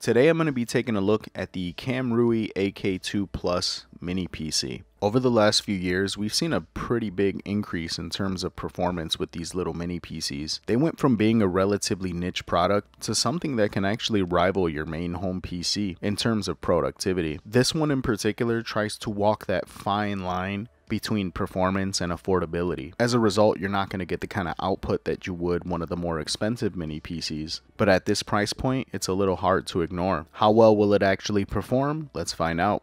Today I'm going to be taking a look at the Kamrui AK2 Plus mini PC. Over the last few years, we've seen a pretty big increase in terms of performance with these little mini PCs. They went from being a relatively niche product to something that can actually rival your main home PC in terms of productivity. This one in particular tries to walk that fine line between performance and affordability. As a result, you're not going to get the kind of output that you would one of the more expensive mini PCs. But at this price point, it's a little hard to ignore. How well will it actually perform? Let's find out.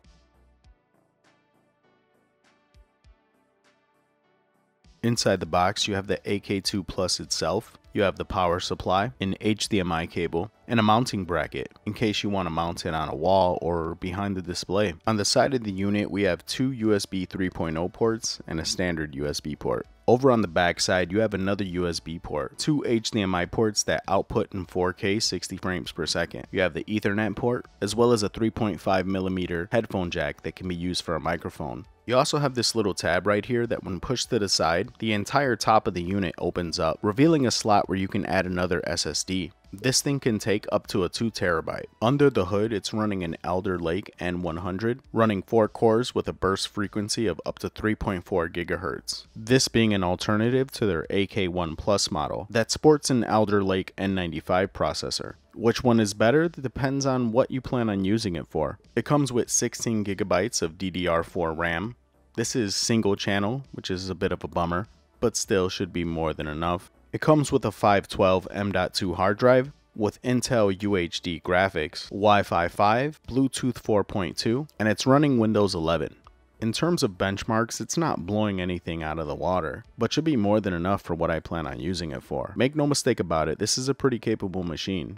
Inside the box, you have the AK2 Plus itself, you have the power supply, an HDMI cable, and a mounting bracket in case you want to mount it on a wall or behind the display. On the side of the unit, we have two USB 3.0 ports and a standard USB port. Over on the back side, you have another USB port, two HDMI ports that output in 4K 60 frames per second. You have the Ethernet port, as well as a 3.5mm headphone jack that can be used for a microphone. You also have this little tab right here that when pushed to the side, the entire top of the unit opens up, revealing a slot where you can add another SSD. This thing can take up to a 2 terabyte. Under the hood, it's running an Alder Lake N100, running 4 cores with a burst frequency of up to 3.4 gigahertz. This being an alternative to their AK1 Plus model that sports an Alder Lake N95 processor. Which one is better depends on what you plan on using it for. It comes with 16 gigabytes of DDR4 RAM. This is single channel, which is a bit of a bummer, but still should be more than enough. It comes with a 512 M.2 hard drive with Intel UHD graphics, Wi-Fi 5, Bluetooth 4.2, and it's running Windows 11. In terms of benchmarks, it's not blowing anything out of the water, but should be more than enough for what I plan on using it for. Make no mistake about it, this is a pretty capable machine.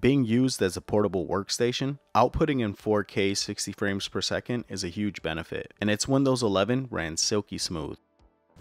Being used as a portable workstation, outputting in 4K 60 frames per second is a huge benefit, and its Windows 11 ran silky smooth.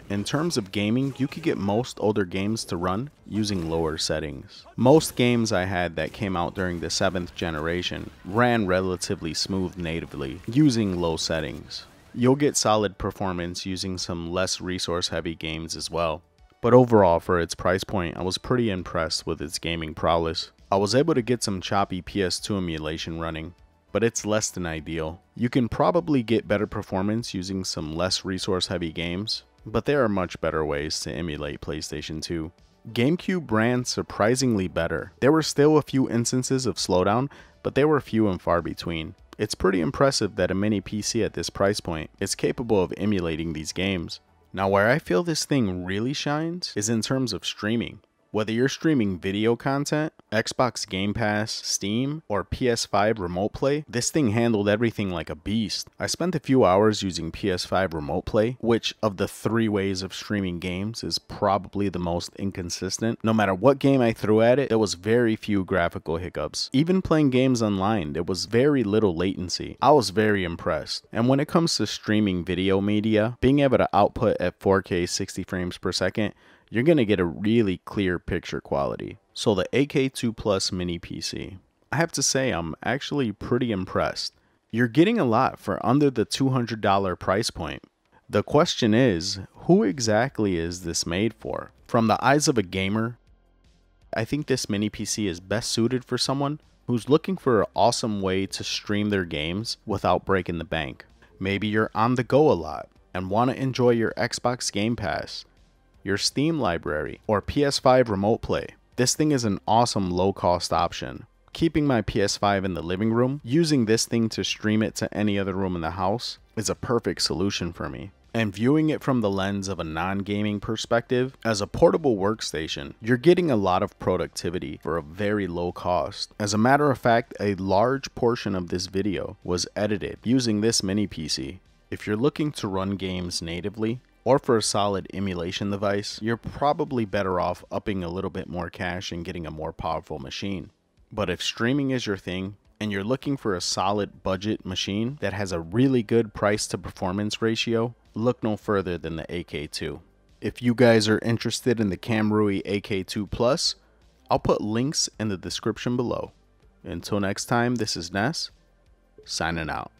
In terms of gaming, you could get most older games to run using lower settings. Most games I had that came out during the 7th generation ran relatively smooth natively using low settings. You'll get solid performance using some less resource heavy games as well. But overall, for its price point, I was pretty impressed with its gaming prowess. I was able to get some choppy PS2 emulation running, but it's less than ideal. You can probably get better performance using some less resource heavy games, but there are much better ways to emulate PlayStation 2. GameCube ran surprisingly better. There were still a few instances of slowdown, but they were few and far between. It's pretty impressive that a mini PC at this price point is capable of emulating these games. Now where I feel this thing really shines is in terms of streaming. Whether you're streaming video content, Xbox Game Pass, Steam, or PS5 Remote Play, this thing handled everything like a beast. I spent a few hours using PS5 Remote Play, which of the three ways of streaming games is probably the most inconsistent. No matter what game I threw at it, there was very few graphical hiccups. Even playing games online, there was very little latency. I was very impressed. And when it comes to streaming video media, being able to output at 4K 60 frames per second you're going to get a really clear picture quality. So the AK2 Plus mini PC, I have to say I'm actually pretty impressed. You're getting a lot for under the $200 price point. The question is, who exactly is this made for? From the eyes of a gamer, I think this mini PC is best suited for someone who's looking for an awesome way to stream their games without breaking the bank. Maybe you're on the go a lot and want to enjoy your Xbox Game Pass your Steam library, or PS5 Remote Play. This thing is an awesome low cost option. Keeping my PS5 in the living room, using this thing to stream it to any other room in the house is a perfect solution for me. And viewing it from the lens of a non-gaming perspective, as a portable workstation, you're getting a lot of productivity for a very low cost. As a matter of fact, a large portion of this video was edited using this mini PC. If you're looking to run games natively, or for a solid emulation device, you're probably better off upping a little bit more cash and getting a more powerful machine. But if streaming is your thing, and you're looking for a solid budget machine that has a really good price to performance ratio, look no further than the AK2. If you guys are interested in the Kamrui AK2 Plus, I'll put links in the description below. Until next time, this is Nes, signing out.